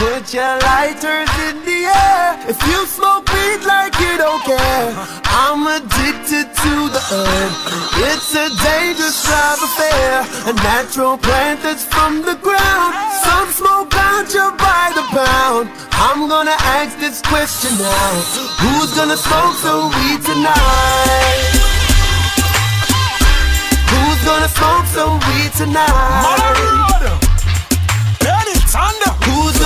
Put your lighters in the air. If you smoke weed like you don't care I'm addicted to the herb. It's a dangerous love affair. A natural plant that's from the ground. Some smoke ganja by the pound I'm gonna ask this question now. Who's gonna smoke some weed tonight? Who's gonna smoke some weed tonight?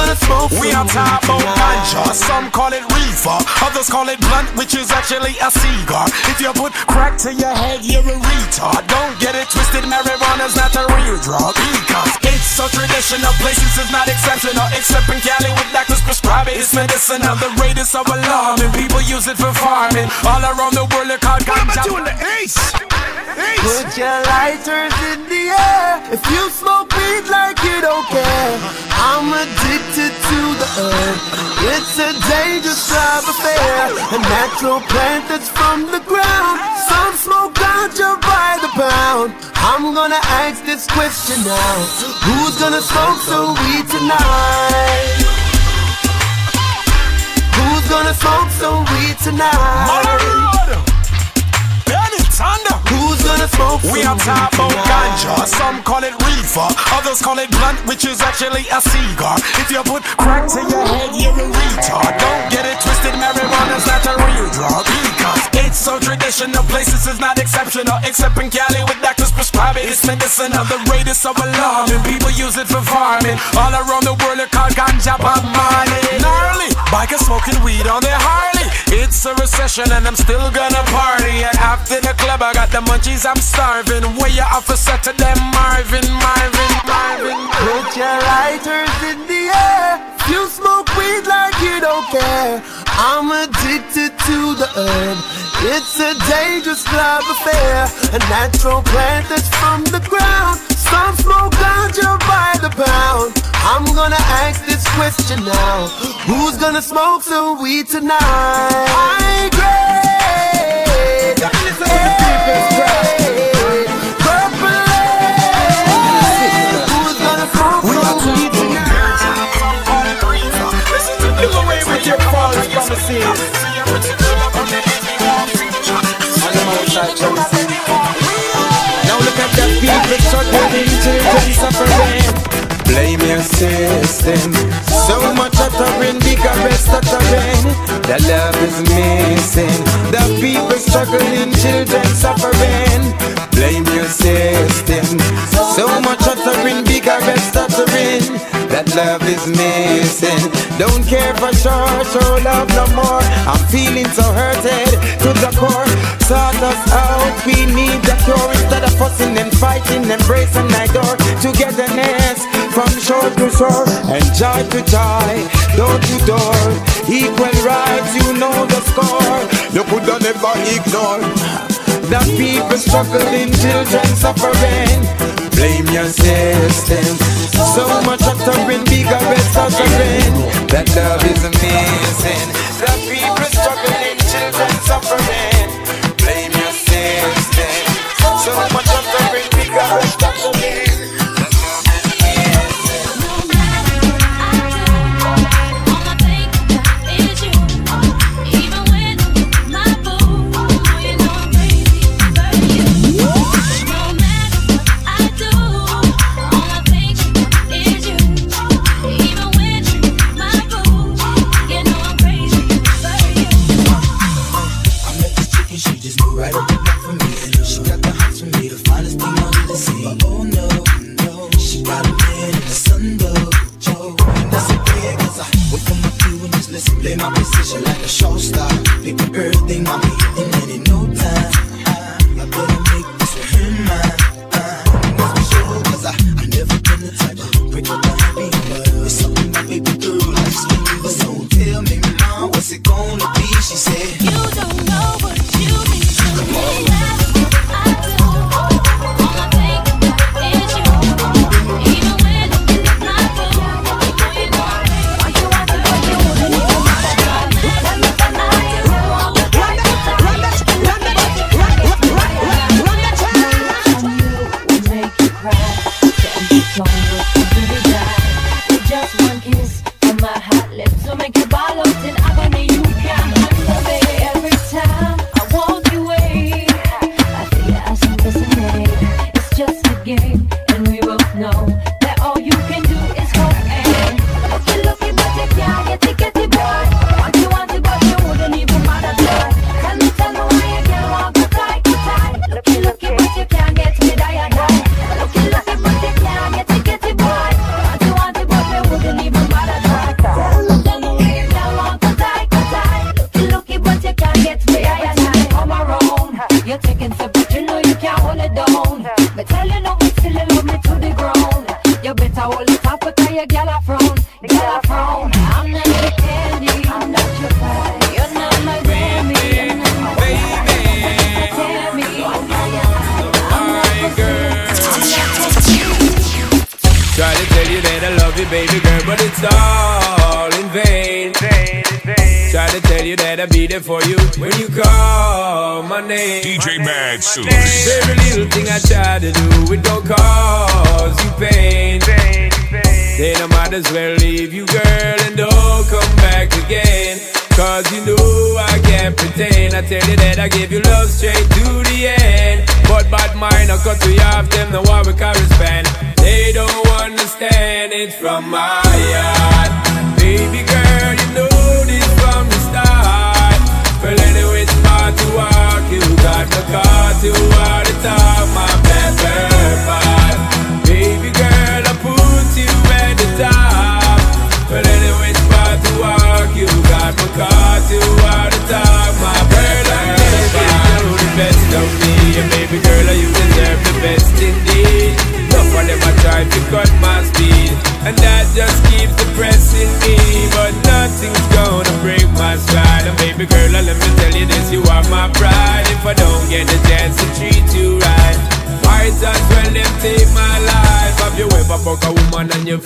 We are talking about ganja. Some call it reefer, others call it blunt, which is actually a cigar. If you put crack to your head, you're a retard. Don't get it twisted, marijuana's not a real drug. Because it's so traditional, places is not exceptional. Except in Cali, with doctors prescribe it, it's medicinal. The rate is so alarming, people use it for farming. All around the world, they call ganja. doing the ace. Put your lighters in the air. If you smoke weed like you don't care I'm addicted to the herb. It's a dangerous love affair. A natural plant that's from the ground. Some smoke ganja by the pound. I'm gonna ask this question now. Who's gonna smoke some weed tonight? Who's gonna smoke some weed tonight? Thunder. Who's gonna smoke? We are talking about ganja. Some call it reefer, others call it blunt, which is actually a cigar. If you put crack to your head, you're a retard. Don't get it twisted, marijuana's not a real drug. Because it's so traditional, places is not exceptional. Except in Cali, with doctors prescribe it, it's medicinal. The rate is so alarming, people use it for farming. All around the world, they call ganja Bob Marley. Gnarly, bikers smoking weed on their Harley. It's a recession, and I'm still gonna party. And after the club, I got the munchies, I'm starving. Where you officer to them, Marvin, Marvin, Marvin. Put your lighters in the air. You smoke weed like you don't care. I'm addicted to the herb. It's a dangerous love affair. A natural plant that's from the ground. Some smoke ganja by the pound. I'm gonna ask this question now. Who's gonna smoke some weed tonight? I grade. Who's gonna smoke some look at the people struggling, children suffering. Blame your system. So much uttering, bigger rest uttering. The love is missing. The people struggling, children suffering. Blame your system. So much uttering, bigger rest uttering. That love is missing. Don't care for sure, show love no more. I'm feeling so hurted to the core. Sort us out, we need the cure instead of fussing and fighting, embracing my door. Togetherness from shore to shore and joy to joy, door to door. Equal rights, you know the score. You could never ignore. The people struggling, children suffering. Blame your system. So much suffering, bigger rest suffering. That love is missing. The people struggling, children suffering. I give you love straight to the end. But bad mind, I cut to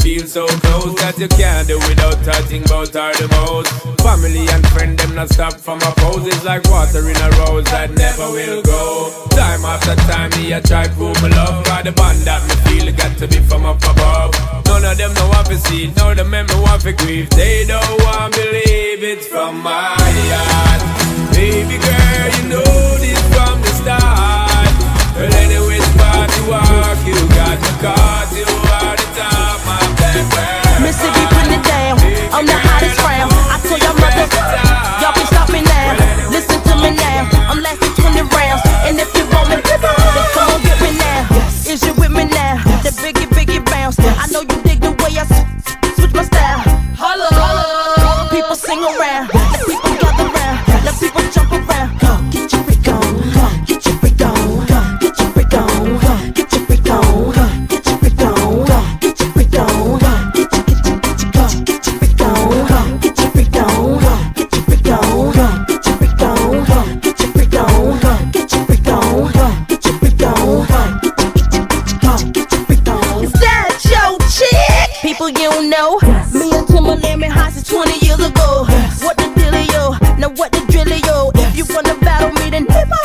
feel so close that you can't do without touching both are the most. Family and friend, them not stop from oppose. It's like water in a rose that never will go. Time after time, me I try prove my love. Got the bond that me feel got to be from up above. None of them know what to see, none of them me want to grieve. They don't want to believe it's from my heart. Baby girl, you know this from the start. Well, anyway, spot you walk, you got the card, you Mississippi it down. I'm the hottest round. I told y'all mother, y'all now. Listen to me now. I'm 20 rounds. And if you me, come on, get me now. Is you with me now? Biggie, biggie bounce. I know you dig the way I switch my style. People sing around. Let people gather around. Let people jump around. you know? Me and Timbaland been hot since 20 years ago. What the dealio? Now what the drillio? If you wanna battle me, then hit my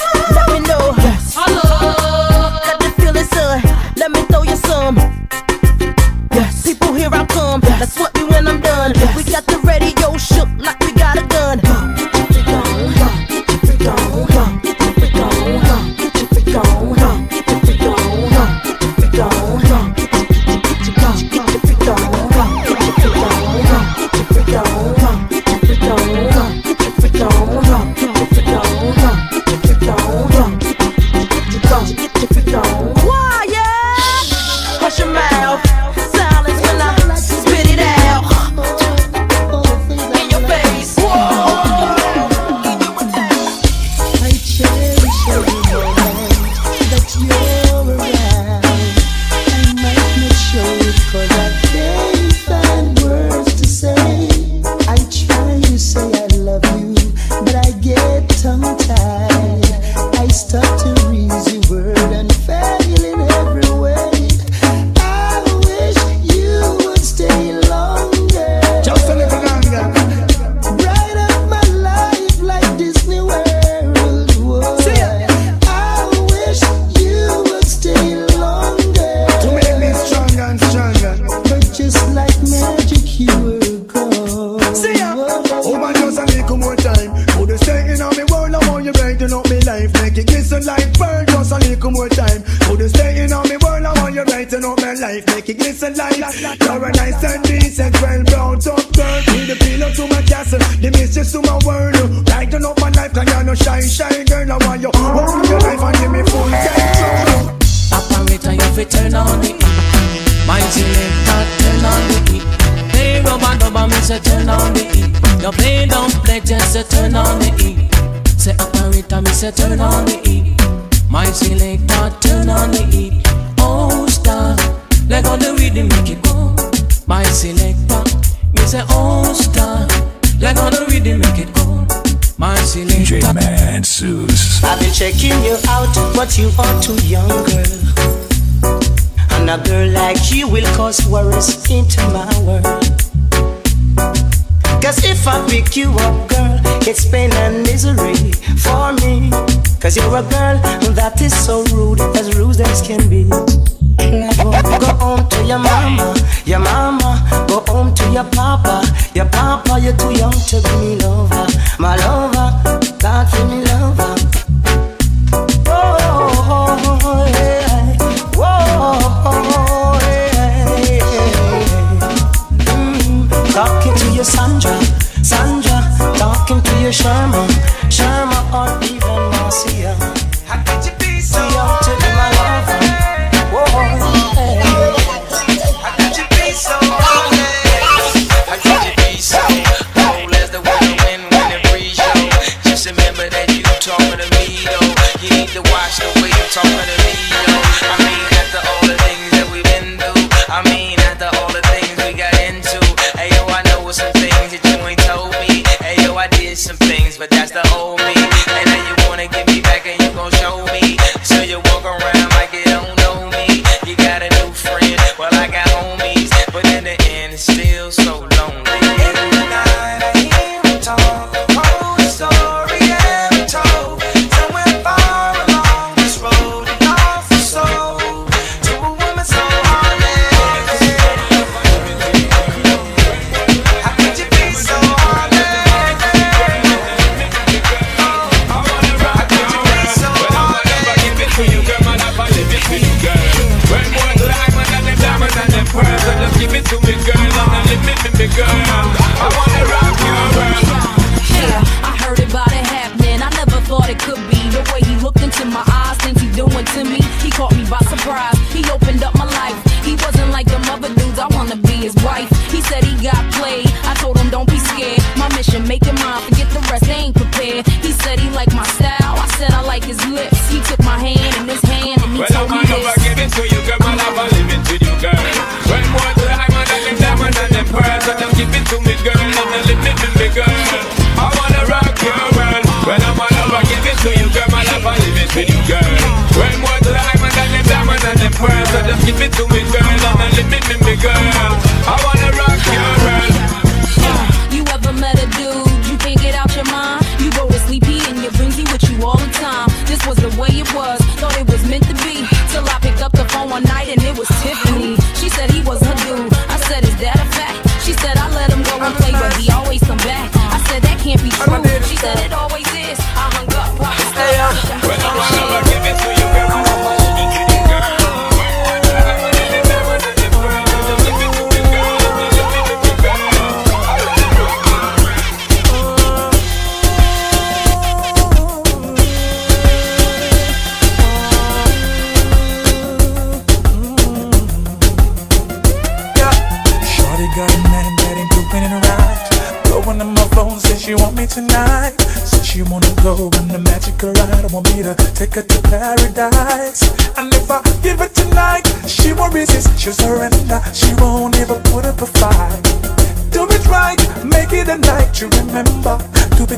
you will cause worries into my world. Cause if I pick you up, girl, it's pain and misery for me. Cause you're a girl that is so rude, as rude as can be. Go home to your mama, your mama. Go home to your papa, your papa. You're too young to be me lover, my lover.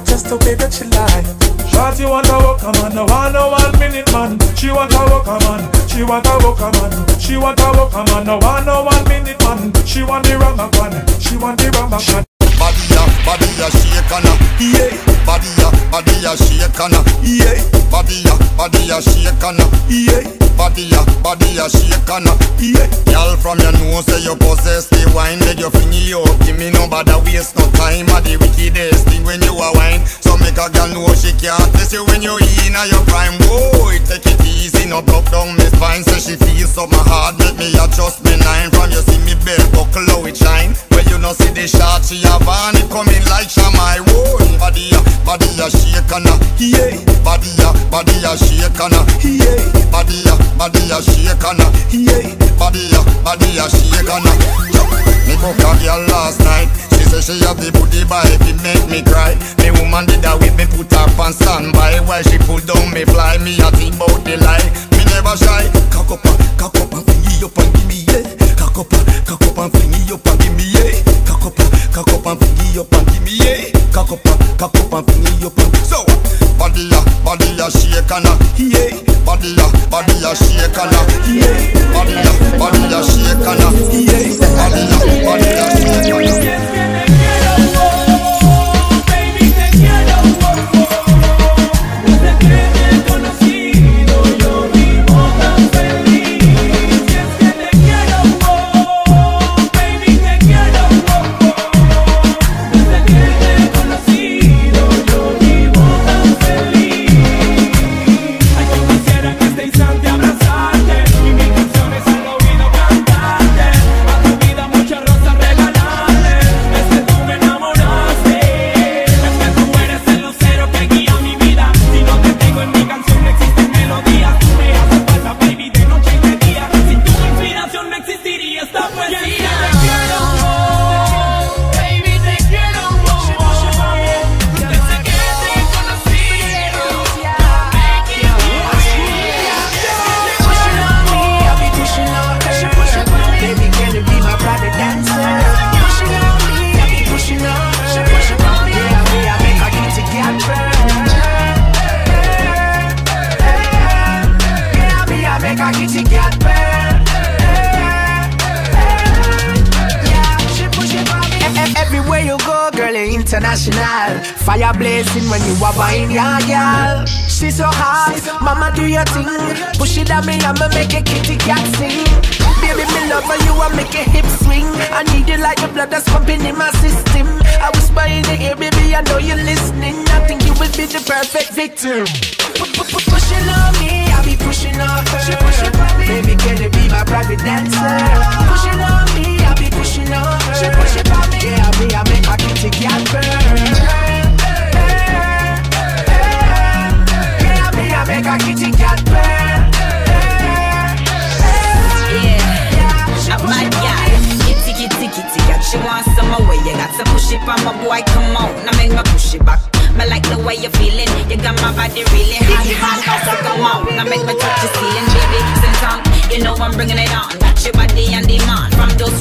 just the way that she lie. Shorty want a walker man, no one, no one minute man. She want a walker man, she want a walker man, she want a walker man, no one, no one minute man. She want the wrong one, she want the wrong one. Body ya, body ya, shake on yeah. Body ya, body ya, shake on yeah. Body ya, body ya, shake on yeah body ya, body ya shake and yeah. Y'all from your nose say you possess the wine Let your finger up, give me no bother waste no time At the wickedest thing when you a wine. So make a girl know she can't test you when you in your prime. Boy, take it easy, no broke down me spine. So she feels so my heart make me adjust me nine. From you see me belt buckle how it shine. Well you no see the shot she a on it coming like shamai Whoa, body ya, body ya shake and yeah. Body ya, body ya shake and yeah. Body ya body a shake and a yeah. Body a, body a shake and a. Me fuck a girl last night. She say she have the booty vibe, it make me cry. Me woman did that with me put her on standby. While she pull down me fly, me a think bout the lie. Me never shy, cock up, and cock up and finger up and give me yeah. Cock up, cock up and fling it up and give me a Cock up, cock up and fling it up and give me a Cock up, cock up and fling it up and So, badilla, badilla shake and a Yeah, badilla, badilla shake and a Yeah, badilla, badilla shake and a Yeah, badilla, badilla shake and a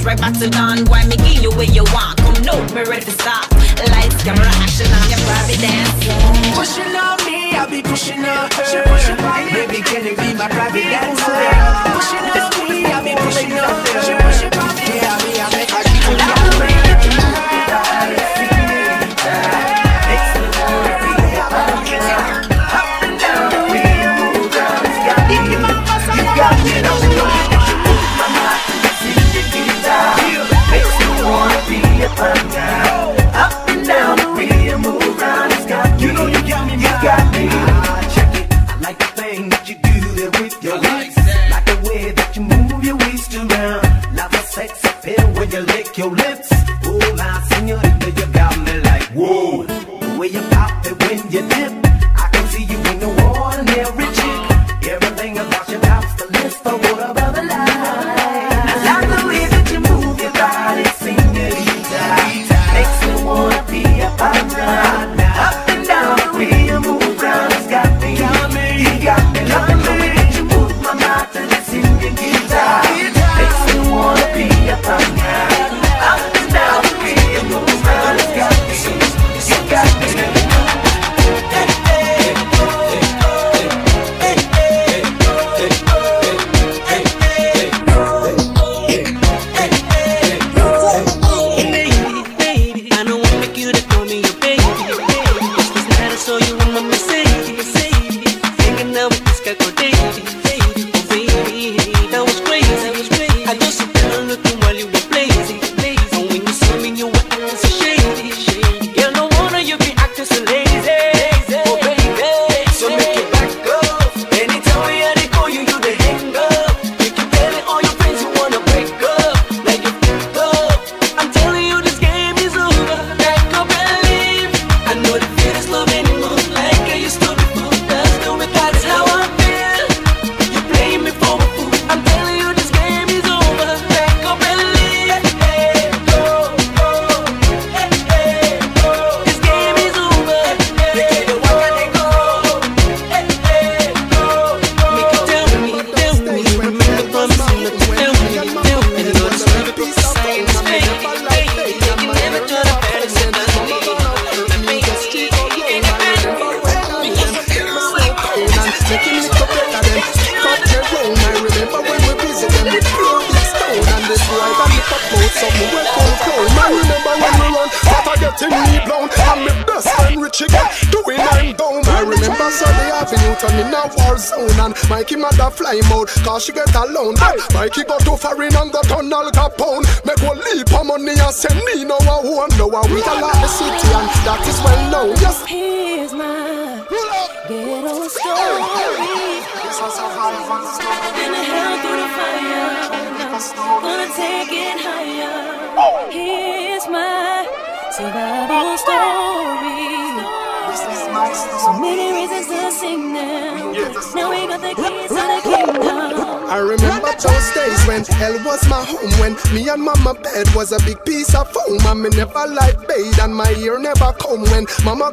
Right back to dawn. Why me give you what you want? Come no, me ready to start. Lights, camera, action on your private dancer. Pushing on me, I'll be pushing on her. She pushing. Baby, can you be my private dancer? Pushing on me, I'll be pushing on her. She pushing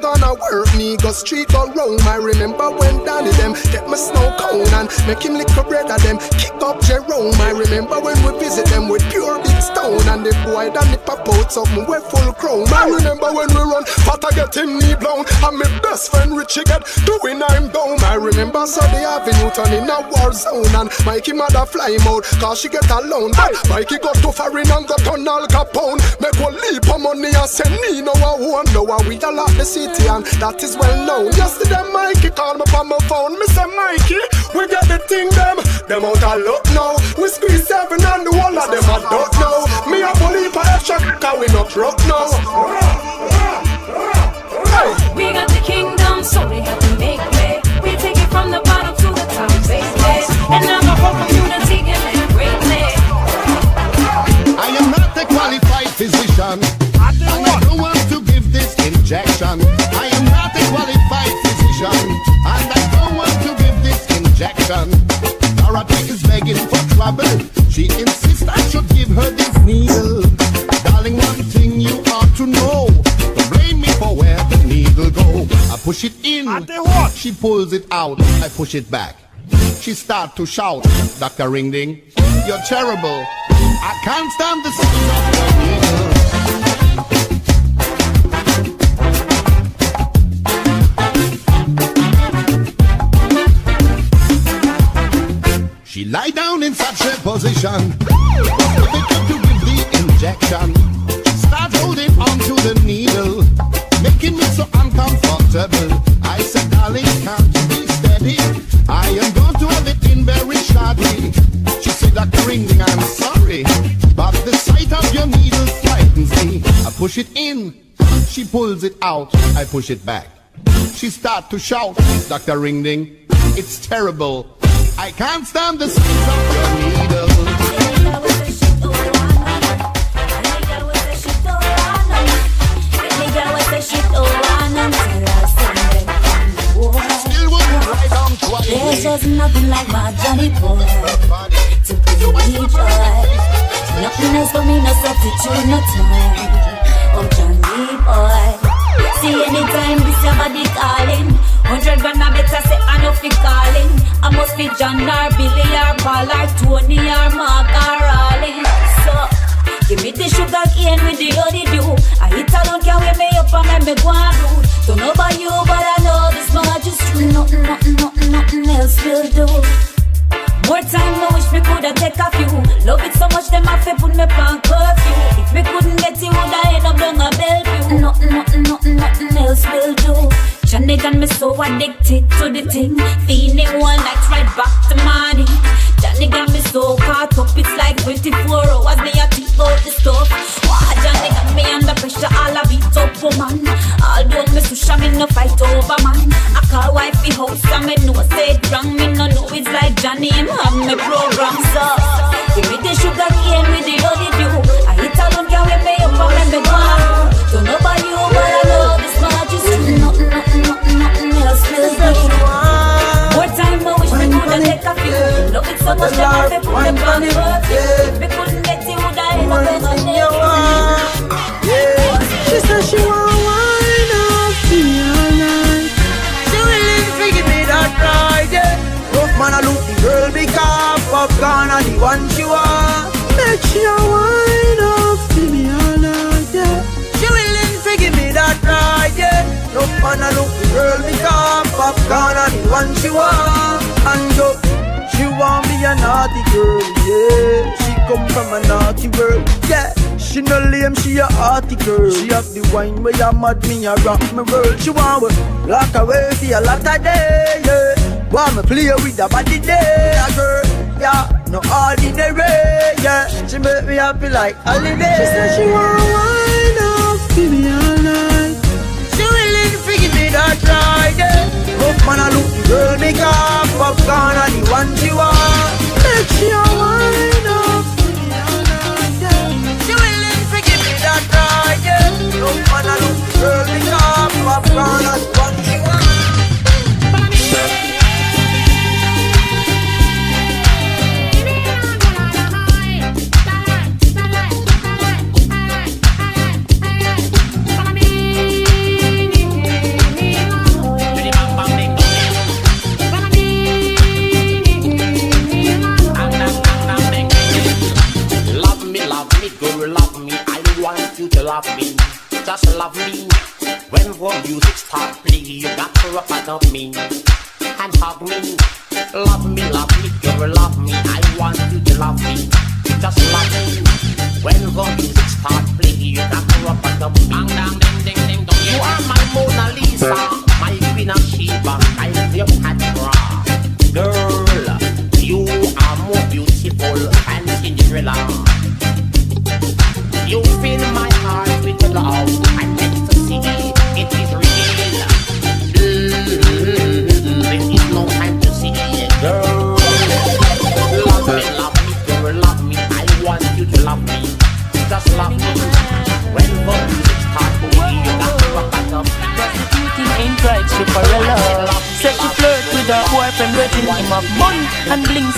Mama gonna work me go street go roam I remember when Danny them get my snow cone And make him lick a bread of them. Kick up Jerome. I remember when we visit them with pure big stone. And the boy Danny pop out something with full chrome I remember when we run Fata get him knee blown. And my best friend Richie get doing I'm down I remember Sunday Avenue turn in a war zone. And Mikey mother fly mode Cause she get alone. Hey, Mikey got to foreign and got on Al Capone. Make one leap of money and send me no one. How we a lot the city and that is well known Yesterday Mikey called me from my phone Me say Mikey, we get the thing them Them out of luck now We squeeze seven and the whole of them I don't know Me a believe for extra cause we not broke now We got the kingdom, so they have to make way. We take it from the bottom to the top, baby. And now the whole community can live greatly. I am not a qualified physician. I don't want to give this injection. I injection. Dorothy is begging for trouble. She insists I should give her this needle. Darling, one thing you ought to know. Don't blame me for where the needle go. I push it in. She pulls it out. I push it back. She start to shout, Dr. Ringding, you're terrible. I can't stand the sound of your needle. She lie down in such a position. Difficult to give the injection. She start holding on to the needle, making me so uncomfortable. I said, darling, can't you be steady? I am going to have it in very shortly. She said, Dr. Ringling, I'm sorry, but the sight of your needle frightens me. I push it in, she pulls it out. I push it back. She start to shout, Dr. Ringling, it's terrible. I can't stand the sight of your needle. There's just nothing like my Johnny boy to bring me joy. Nothing else for me, no substitute, no time. Oh, Johnny boy. See, anytime this your body calling, hundred grand I better say I know fi calling. I must be John or Billy or Paul or Tony or Mark or Rolling. So. Give me the sugar cane with the honey dew. I hit alone can wear me up and make me go and rude. Don't know about you, but I know this much is true. Nothing, nothing, nothing, nothing else will do. More time, I wish me coulda take a few. Love it so much, them have to put me on curfew. If me couldn't get it, woulda end up down a Bellevue. Nothing, nothing, nothing, nothing else will do. Johnny got me so addicted to the thing. Feeling one night right back to morning. Johnny got me so caught up, it's like 24 hours. Me a think about the stuff. Wow, Johnny got me under pressure, all a beat up oh woman. Although me susha, me no fight over man. I call wifey house, and me know say it wrong. Me no know it's like Johnny, him have me program so. Give me the sugar cane with the honey dew. I hit alone, can we me up and me go. Don't know about you, Nothing, nothing, nothing, else will do. More time, I wish me coulda take a few. Love it so much, that I put them on the road. Me couldn't get it, woulda end up on up, popcorn and one she want. And go, she want me a naughty girl, yeah. She come from a naughty world. Yeah, she no lame, she a arty girl. She have the wine where you mad me, a rock me world. She want we lock away for a lot of day. Yeah, want me play with the body day, a girl. Yeah, no ordinary. Yeah, she make me happy like holiday. She said she want wine up, give me all night. She willing to give me that ride. Yeah. Man, I look the girl make up popcorn and the one she want. Make she a wine up. She willing to give me that ride, yeah. Up man, I look the girl make up popcorn and the one Just love me. When the music start play, you got to out of me and hug me. Love me, love me, girl, love me. I want you to love me. Just love me. When the music start play, you got to out of me. You are my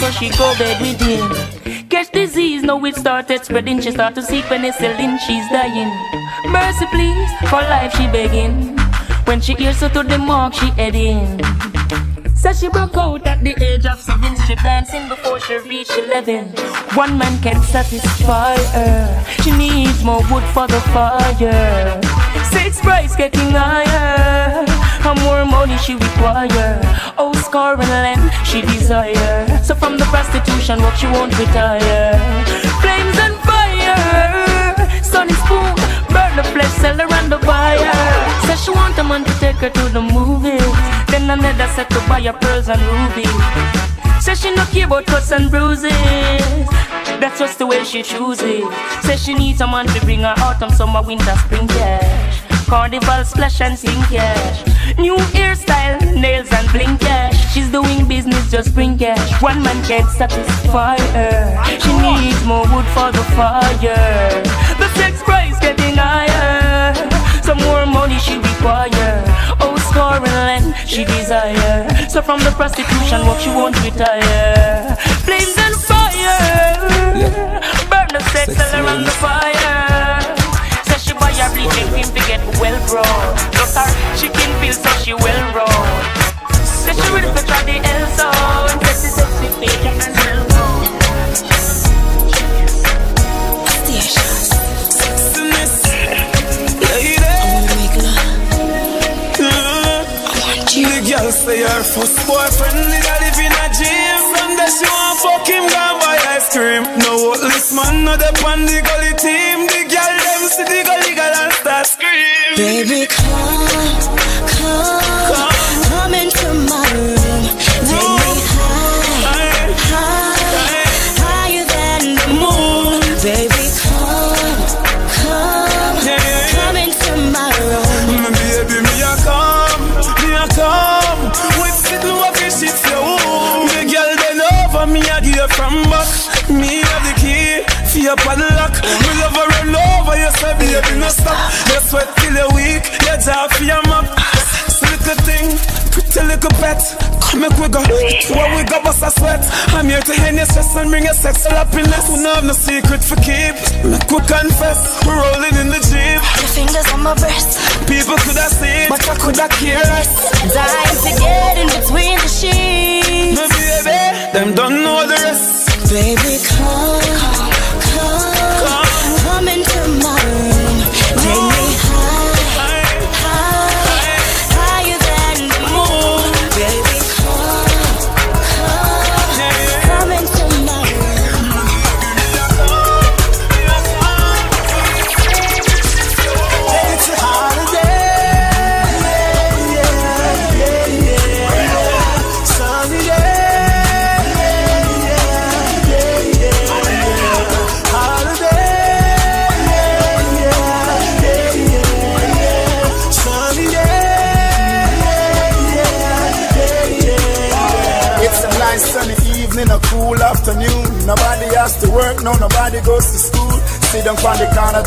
so she go bed with him. Catch disease, now it started spreading. She start to seek penicillin, she's dying. Mercy, please, for life she begging. When she hears her to the mark, she heading. Said she broke out at the age of seven. She dancing before she reached eleven. One man can't satisfy her. She needs more wood for the fire. Six price getting higher. And more money she require. Oh, score and land she desire. So from the prostitution, what she won't retire. Flames and fire. Sunny spoon, burn the flesh, sell her and the buyer. Says she want a man to take her to the movies. Then another set to buy her pearls and rubies. Says she no care about cuts and bruises. That's just the way she chooses. Says she needs a man to bring her autumn, summer, winter, spring cash. Carnival splash and sing cash. New hairstyle, nails and bling cash. She's doing business, just bring cash. One man can't satisfy her. She needs more wood for the fire. The sex price getting higher. Some more money she require. Oh, score and land she desire. So from the prostitution work she won't retire. Flames and fire. Burn the sex, on the fire. To get well. Plus her chicken feels so she well she try the and well known. The girl say her first boyfriend did a live in a gym Sunday she want fuck him, gone buy ice cream. No this man, no the on the gully team Baby, come, come, come into my room. Take me high, high, higher than the moon. Baby, come, come, come into my room. Mm, Baby, me come, me come With sitting up in shit for you The girl over me give from back Me have the key for your padlock sweat till you're weak. You jaw for your Sexy little thing, pretty little pet. Come we go, where we go bust a sweat? I'm here to end your stress and bring your sexual happiness We don't have no secret for keep? Make we confess, we're rolling in the jeep. Your fingers on my breast, People could have seen, but I could have cared less. dying to get in between the sheets. No baby, them don't know the rest. Baby, come, come,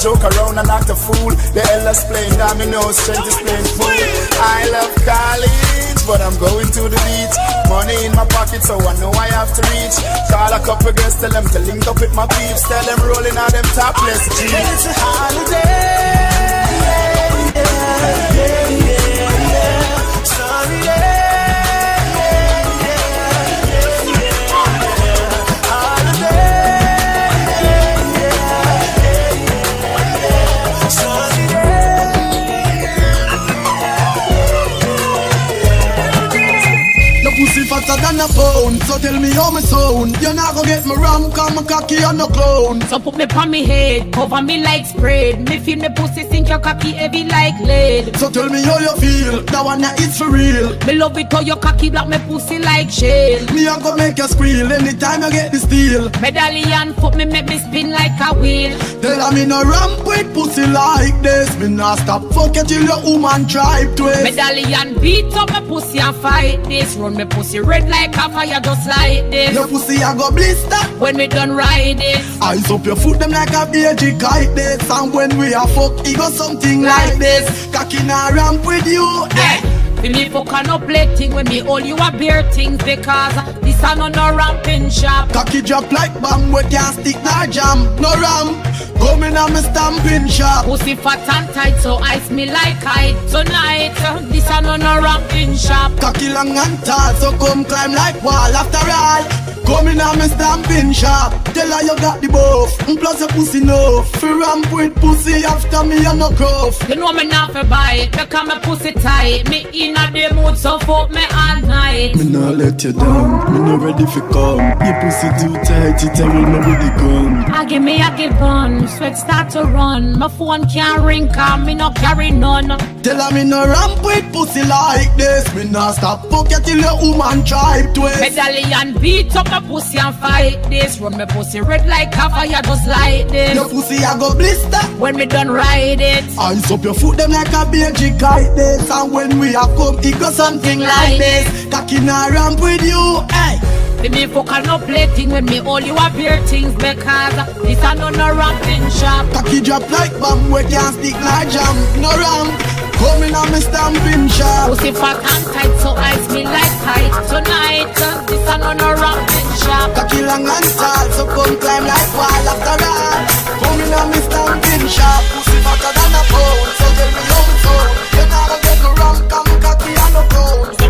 joke around and act a fool. The elders playing dominoes, strength is playing pool. I love college, but I'm going to the beach. Money in my pocket, so I know I have to reach. Call a couple girls, tell them to link up with my peeps. Tell them rolling out them topless jeans. So tell me how me sound You're not go get me ram Cause me cocky and no clown So put me on me head, cover me like spread. Me feel me pussy sink your cocky heavy like lead. So tell me how you feel That one that is for real Me love it how your cocky block me pussy like shell. Me a go make you squeal Anytime you get the steel Medallion foot me make me spin like a wheel. Tell her me no ramp with pussy like this Me not stop fuck you till your woman tribe twist Medallion beat up my pussy and fight this. Run me pussy red like a fire just like this. Your pussy a go blister When me done ride it. Eyes up your foot them like a baby kite this And when we a fuck it go something like this Cocky na ramp with you Hey. Fi me fuck and no play thing when me all you a beer things because this a no no ramping shop. Cocky drop like bomb we can't stick nor jam No ram Come in a me stamping shop Pussy fat and tight so ice me like kite tonight. uh, This a no no ramping shop. Cocky long and tall so come climb like wall after all Come in a me stamping shop. Tell her you got the buff. Mm, Plus your pussy no Fi ramp with pussy after me and no cuff You know me not fi buy it because me pussy tight. Me inna the mood so fuck me all night. Me nah let you down. Me not ready for come. Your pussy too tight It a roll me with the gun I give me a give on, sweat start to run. My phone can't ring, cause me no carry none. Tell her me no ramp with pussy like this. Me nah stop fuck you till your woman tribe twist. Medallion beat up my pussy and fight this. Run my pussy red like a fire just like this. Your pussy I go blister When me done ride it. Eyes up your foot them like a baby kite this And when we have come it go something like this Cocky na ramp with you hey. Me fuck and no play thing when me all you appear things because this a no no ramping shop. Cocky drop like bomb we can't stick like jam No ramp Come in a me stamping shop. Pussy fat and tight so ice me like kite tonight. uh, This a no no ramping shop. Cocky long and tall so come climb like wall after all Come in a me stamping shop. Pussy fatter than a pound So tell me how me sound You not go get me wrong Cause me cocky and no clown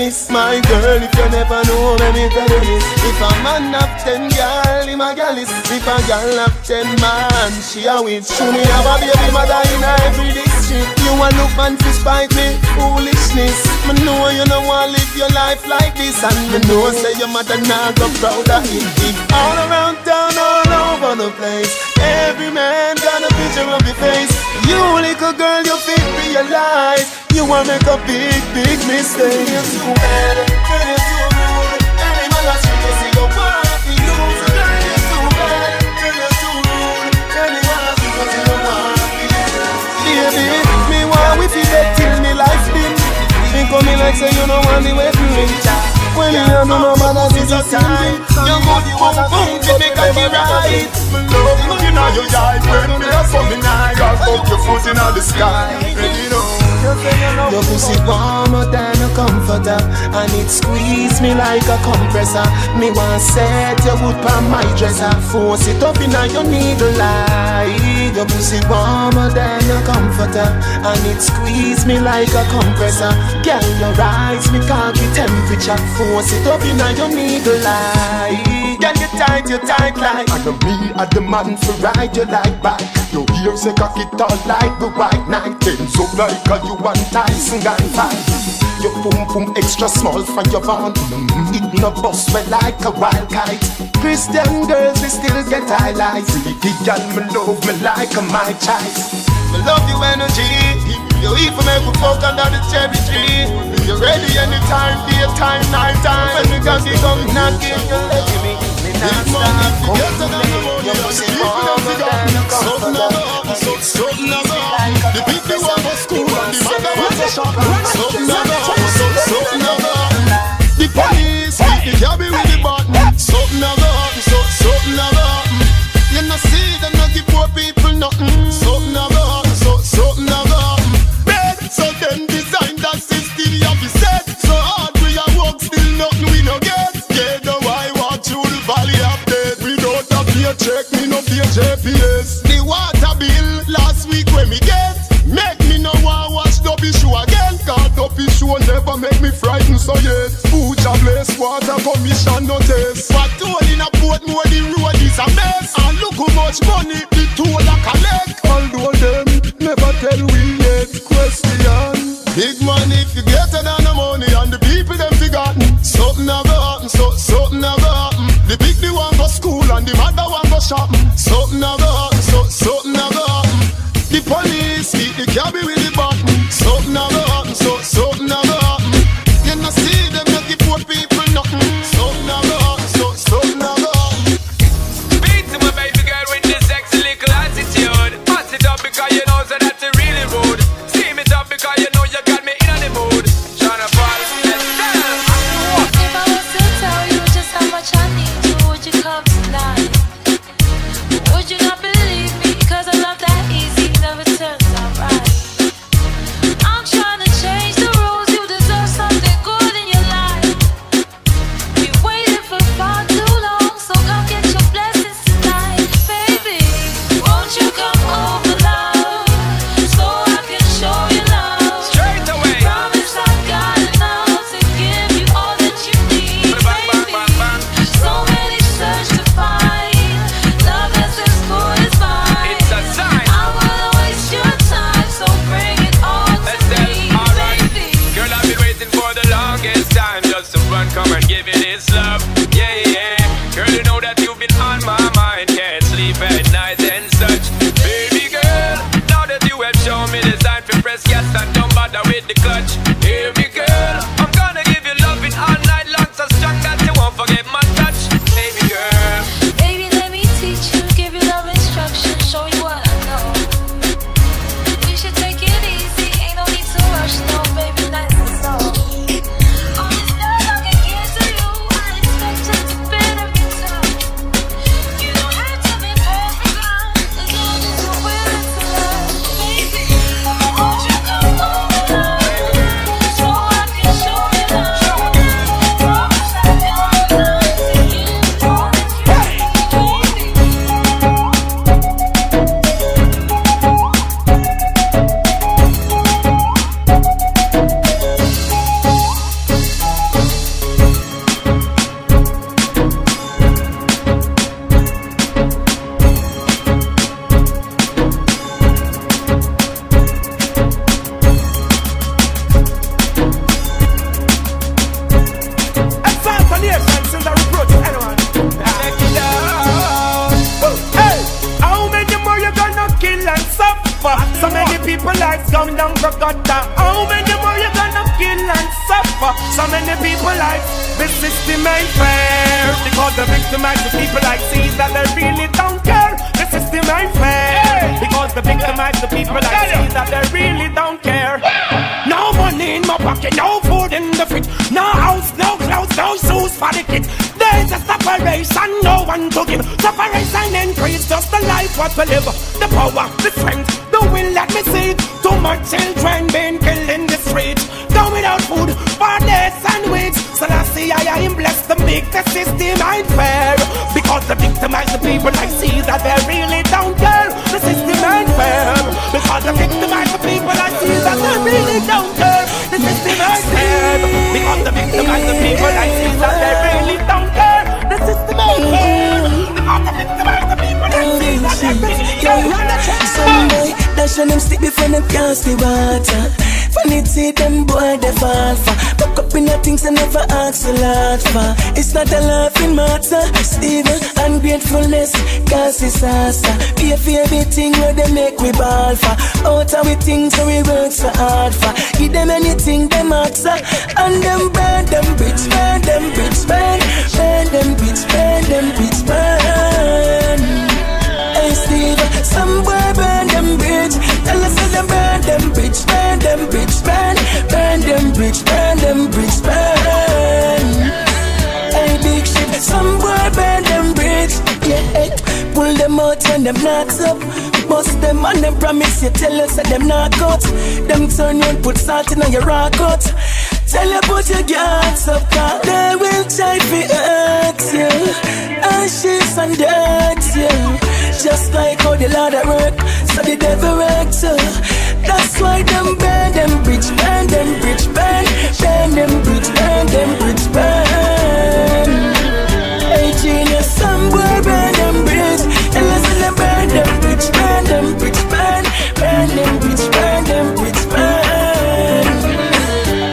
miss. My girl, if you never know, let me tell you this. If a man have ten girl, him a gal is If a girl have ten man, she a win Show me have a baby mother in every district. You a look and fi spite me, foolishness. Me know you know want live your life like this. And me know say your mother not go proud of It. All around town, all over the place. Every man got a picture of your face. You little girl, you fit realize You wanna make a big, big mistake. You're too bad, you're too rude. Every man I see you see you want to use Girl, you're too bad, you're too rude. Man I see you see you want to use Baby, me want we feel that till me life dim Me coming like say you know want me me. When you don't know man, this is a sin You good, you want boom, to make a right Me love looking at your eye When me a come in eye I'll put your foot in the sky. Ready now your pussy warmer than a comforter And it squeeze me like a compressor. Me want set your wood on my dresser. Force it up in your needle eye Your pussy warmer than a comforter And it squeeze me like a compressor. Girl, your eyes, me cocky temperature. Force it up in your needle eye Girl, you tight, you tight like. I know me, I demand for ride you like bike. Your ears, you cocky tall all like the white knight like you want Tyson and fight. Your boom boom extra small for your van. Mm-hmm. It no bust but like a wild kite. Christian girls, they still get highlights. The girl me love me like a my choice. Me love you energy. You even make me fuck under the cherry tree. You ready anytime, daytime, night time. When we got me come knocking, you let me. Me not stop. Come play. You must be more than a comforter. Something, something, something. The people want a school and the mother want a shop. Something of something of The police beat the cabby with the button. Something of a happen, something of happen. You know see them not give poor people nothing. Something of a happen, something of happen. Bed, so them design that system you have said. So hard we are work still nothing we no get. Yeah, the why watch you the valley up dead. We don't have paycheck, me no pay GPS. Won't ever make me frightened, so yet Food a place, water commission no taste But toll in a boat more the road is a mess. And look how much money the toll a collect. Although them never tell we yet. Question. Big man if you get it on the money and the people them forgotten. Something never happen, so, something never happen. The big the one go school and the mother one go shopping. Something never disaster. Be a favorite thing where they make we ball for. Out of we things so we work so hard for. Give them anything they ask for. And them them knocks up. Bust them and them promise you tell us that them not cut. Them turn you and put salt in your rock cut. Tell you put your guards up, cause they will try to hurt you. Ashes and dirt, you. Just like how the Lord at work, so the devil works too. That's why them burn them bridge, burn them bridge, burn, burn them bridge, burn them bridge, burn. Hey genius, some boy burn them bridge, burn them bridge, burn, burn them bridge, burn them bridge, burn.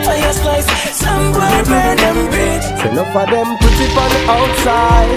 Fire slice, some boy burn them bridge. So enough of them it on the outside.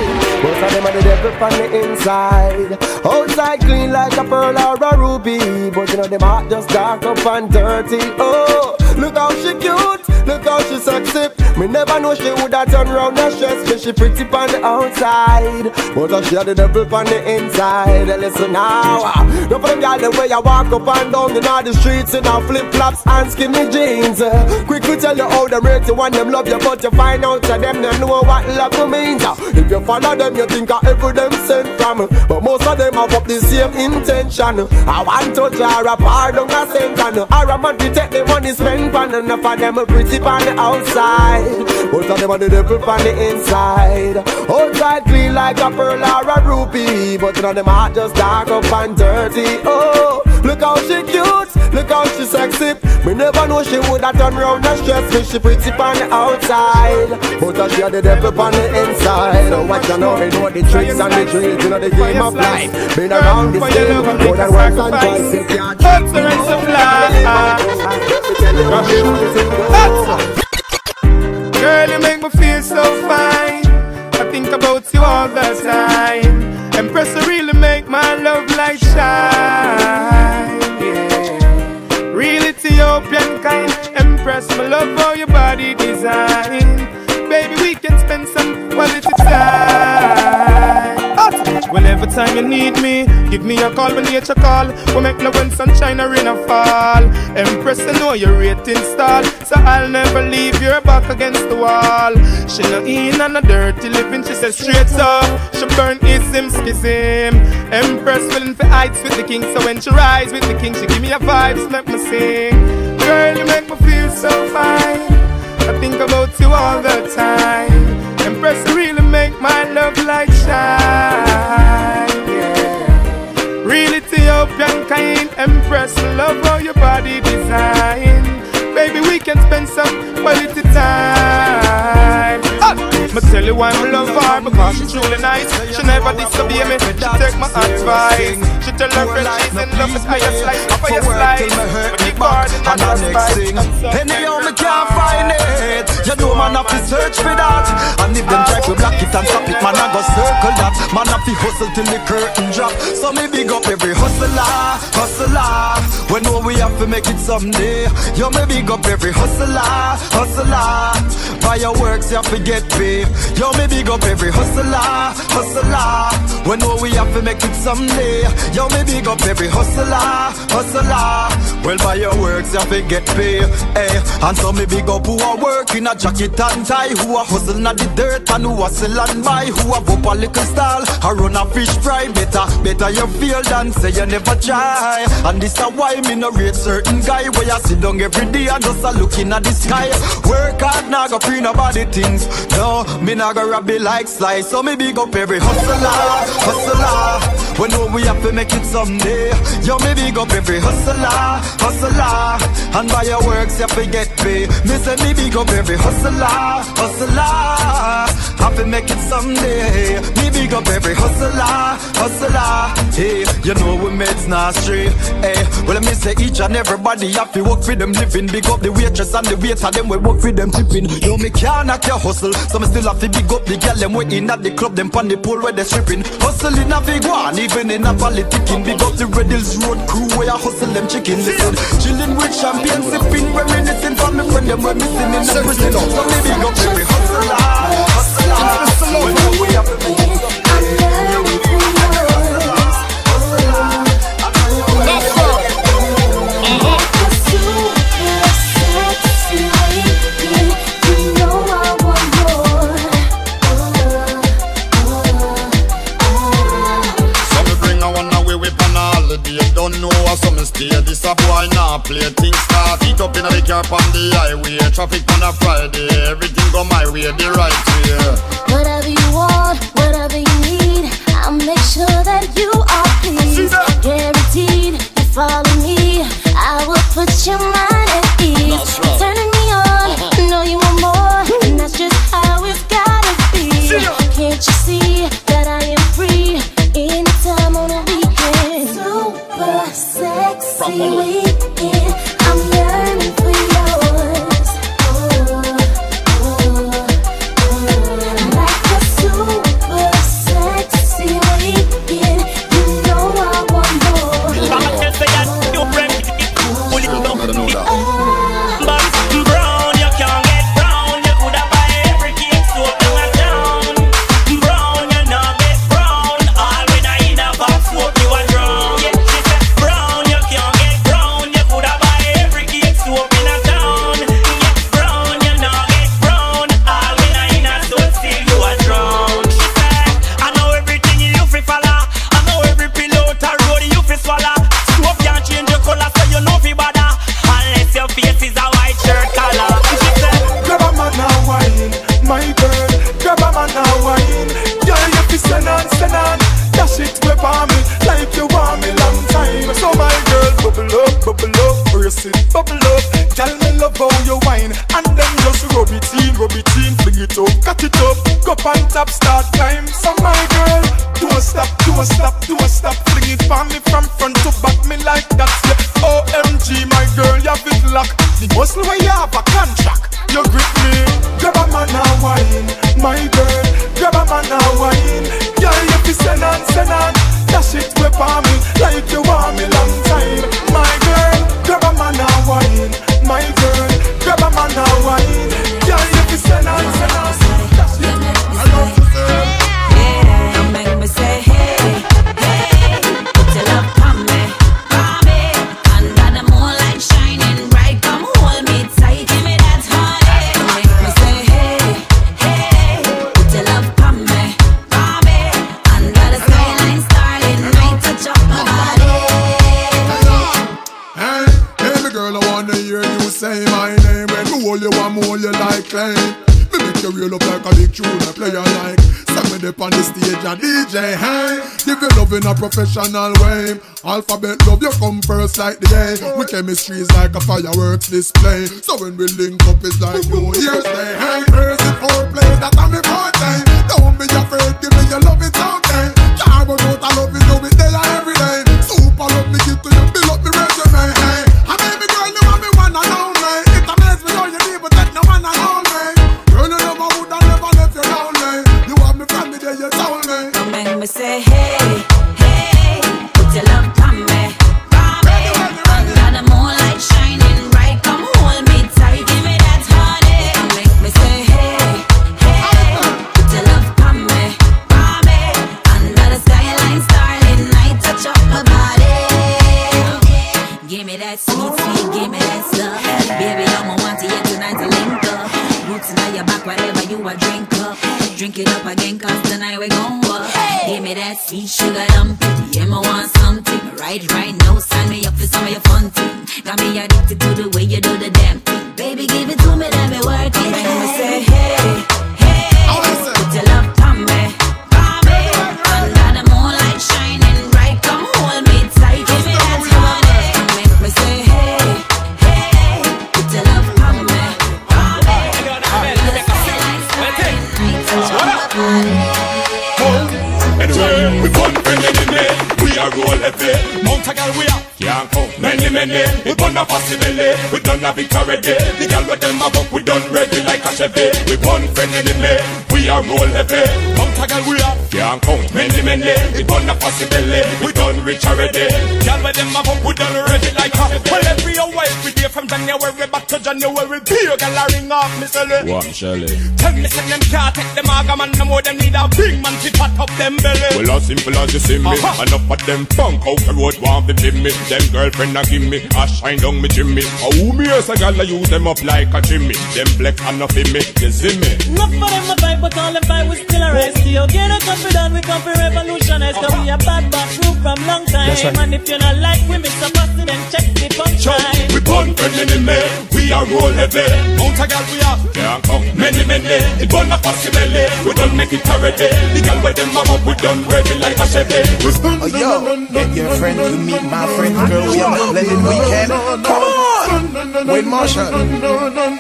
Most of them are the devil on the inside. Outside clean like a pearl or a ruby. But you know them heart just dark up and dirty. Oh, look how she cute, look how she sexy Me never know she woulda turn round and stress me She pretty on the outside. But she had the devil on the inside. Listen now, don't for them girl the way I walk up and down in all the streets In our flip-flops and skinny jeans. Quick to tell you how them rate you and them love you But you find out that them don't know what love means. If you follow them you think of every them sent from. But most of them have up the same intention. I want to jar a pardon a sentence. Or a man to take the money spent on. Enough of them are pretty on the outside. Most of them are the devil on the inside. Outside clean like a pearl or a ruby But none of them heart just dark up and dirty. Oh, look how she cute, look how she sexy. Me never know she woulda turn round and stress me. She pretty on the outside. But uh, she had the devil on the inside. Oh, what you know, me know the tricks and the tricks You know the game of life. Been around this game more than once and twice If you Excellence of life. Girl, you make me feel so fine. I think about you all the time. Empress, you really make my love light shine. Yeah. Real Ethiopian kind. Empress, my love for your body design. Time you need me, give me a call when nature call. We make love when sunshine or rain or fall. Empress, I know your rating stall, so I'll never leave your back against the wall. She no in on a dirty living, she says straight up. She burn ism, schism. Empress willing for heights with the king, so when she rise with the king, she give me a vibes, make me sing. Girl, you make me feel so fine. I think about you all the time. Empress you really make my love light shine. Yeah. Real Ethiopian kind. Empress, love how your body design. Baby, we can spend some quality time. Me tell you why me love her because she truly nice. She never disobey me. She take my advice. She tell her friends she's in love with higher slice, higher slice. The garden and the spice. Anyhow, me can't find it. You know, man, have to search for that. And if them try to block it and stop it, man, I go circle that. Man, have to hustle till the curtain drop. So me big up every hustler, hustler. We know we have to make it someday. Yo, me big up every hustler, hustler. By your works, you have to get paid. Yo, me big up every hustler, hustler. We know we have to make it someday. Yo, me big up every hustler, hustler. Well, by your works, you have to get paid. Hey, and so me big up who are working a jacket and tie, who are hustling at the dirt and who are sell and buy, who have up a little stall, or run a fish fry. Better, better you feel than say you never try. And this is why me no rate certain guy where you sit down every day and just a looking at the sky. Work hard, now go free nobody things. No, me nah go rob it like slice. So me big up every hustler, hustler. We know we have to make it someday. Yo, me big up every hustler, hustler. And by your works, you have to get paid. Me say me big up every hustler, hustler. Have to make it someday. Me big up every hustler, hustler. Hey, you know we made not straight. Hey, well, let me say each and everybody have to work for them living. Big up the waitress and the waiter, them we work for them tipping. Yo, me can't your hustle, so me still have to big up the girl them waiting at the club, them pan the pool where they stripping. Hustling have to go on even in a ticking. Big up the Reddles Road crew where I hustle them chicken. Listen, chilling with champagne, sipping, reminiscing from my friend Them missing in the prison. So me big up every hustler, hustler When we This a boy now play things start Eat up in the car on the highway Traffic on a Friday Everything go my way, the right way. Whatever you want, whatever you need I'll make sure that you professional way. Alphabet love, you come first like the day. We chemistry is like a fireworks display. So when we link up, it's like New Year's Day. Hey, crazy four plays that I'm already. The girl with them have up, we done ready like a Chevy. We one friend in the enemy. We are roll heavy. Count a girl we are. Can't count many many. We burn a possibility. We done rich already. Girl with them have up, we done ready like a Well, every hour, every day from January back to January. Beer girl a ring off me silly. What, Shelly? Tell me say them can't take them aga man no more. Them need a big man to pat up them belly. Well, as simple as you see me, Uh-huh. enough of them punk out the road want to be me. Them girlfriend a give me, a shine down me Jimmy. A who me as a gal I use them up like a Jimmy. Them black and no fi me, you see me. Enough for them a fight, but all them fight we still a rest. Still get a confident, we come for revolutionize. Cause we a bad back group from long time. That's right. And if you're not like we, Mr. Boston, then check the punchline. We born friend enemy, we are roll heavy. Mount a gal we are, can't count many many. It born a possibility, we done make it already. The gal with them up, we done ready like a Chevy. Oh, yo, get your friend you meet my friend. Girl, we are blending weekend. Come on! Wayne Marshall.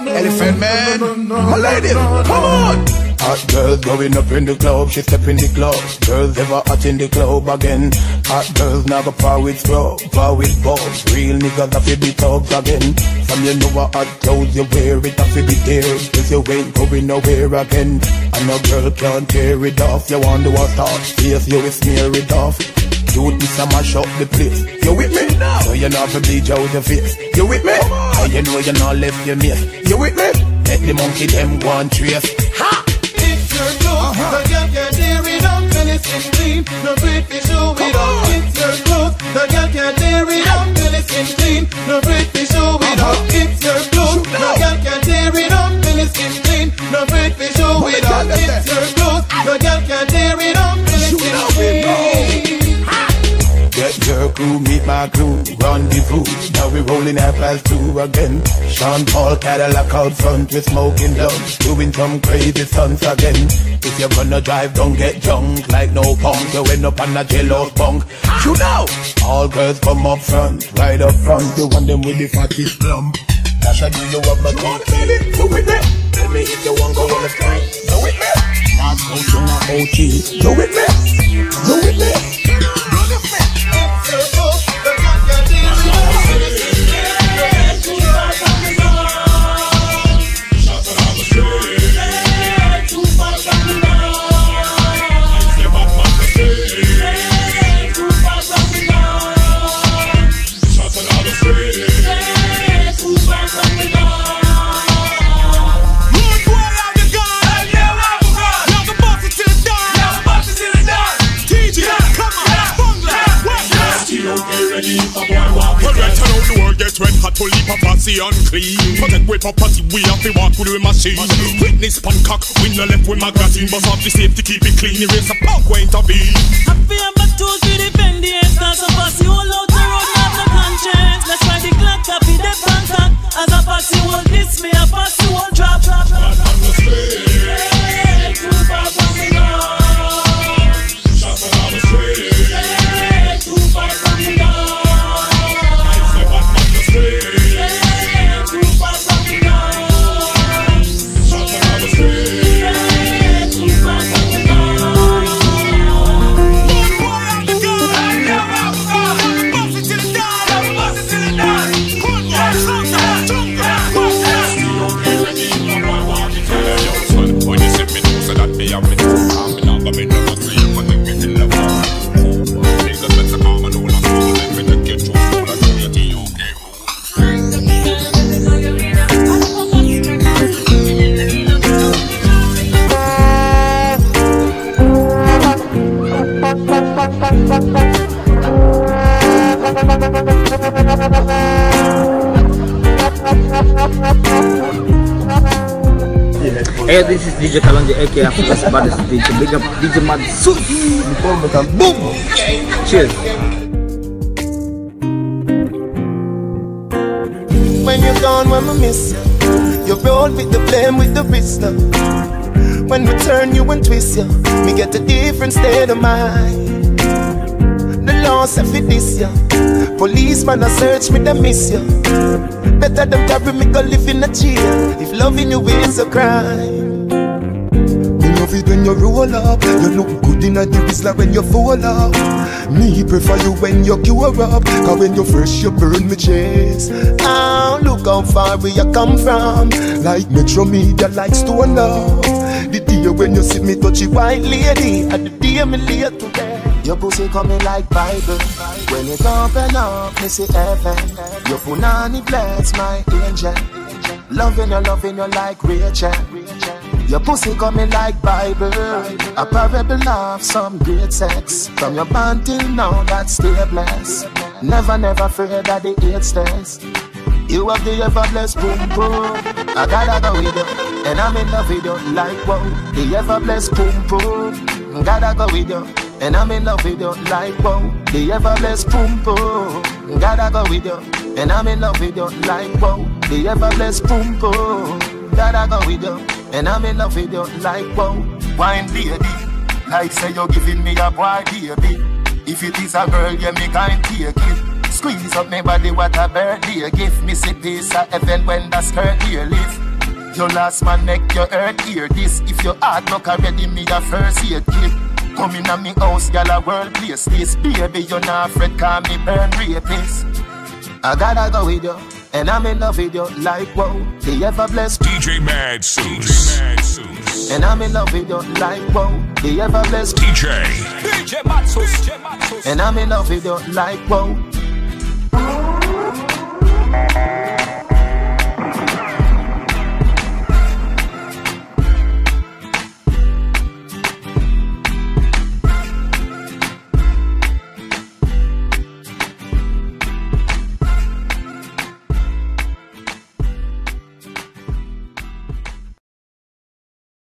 Elephant Man. My lady, come on! Hot girl going up in the club, she step in the club. Girls ever hot in the club again. Hot girls now go par with scrub, par with bobs. Real niggas to be thugs again. Some you know what hot clothes you wear, it to be there. Cause you ain't going nowhere again. And no girl can't tear it off. You wonder what start, face you will smear it off. You this a mash up the place. You with me? So you know to bleach out your face. You with me? So you know you not left your mate. You with me? Let the monkey them go and trace. Ha! It's your clothes, uh-huh. the girl can tear it up till it's in clean. No break to show it off. It's your clothes, the girl can tear it up till it's in clean. No break to show it off. It's your clothes, the girl can tear it up till it's in clean. No break to show it off. It's your clothes, my crew, rendezvous. Now we rolling at past two again. Sean Paul Cadillac out front, we smoking down, doing some crazy stunts again. If you're gonna drive, don't get drunk like no punk. You end up on a jailhouse bunk. You know, all girls come up front, right up front. You want them with the fattest lump. Dasha, do you have my baby? Do it me. Tell me if you want go on the flight. Do it me. Not go to my OT. Do with me. Do with me. Red hot to leap a posse unclean. Protect with property, we have to walk with the machine. Witness pan cock, we no left with my magazine. Bust off the safety, keep it clean. Erase a punk, we intervene. Happy and back to to defend the instance of us. You all out Cheers. When you're gone, when I miss you, you roll with the blame with the wrist now. When we turn you and twist you, me get a different state of mind. The law say fi this ya, policeman a search me, they miss you. Better them carry me go live in a jail if loving you is a crime. Love it when you roll up. You look good in a the whistler when you fall up. Me prefer you when you cure up. Cause when you fresh, you burn me chest. Ah, look how far we you come from. Like Metro Media, like Stone Love. The day when you see me touch a white lady, and the day me late to bed. Your pussy coming like Bible. When it open up, me see heaven. Your punani bless my angel. Loving you, loving you like Rachel. Your pussy coming like Bible. A parable of some great sex. From your band till now, that's still blessed. Never, never afraid that the eight stairs. You have the ever blessed boom boom. I gotta go with you, and I'm in love with you like wow. The ever blessed boom boom. Gotta go with you, and I'm in love with you like wow. The ever blessed boom boom. Gotta go with you, and I'm in love with you like wow. The ever blessed boom boom. Gotta go with you, and I'm in love with you like wow. Wine lady, like say you're giving me a boy baby. If it is a girl, yeah, me kind take it. Squeeze up me body, what a birthday gift. Me see peace of heaven when the skirt here lift. Your last man make your earth hear this. If your heart knock already, me a first aid kit. Come in a me house, gal a world place this. Baby, you're not afraid, call me burn rapist. I gotta go with you, and I'm in love with you like whoa. The ever blessed DJ Mad Suits. And I'm in love with you like whoa. The ever blessed DJ. DJ Madsuss. And I'm in love with you like whoa.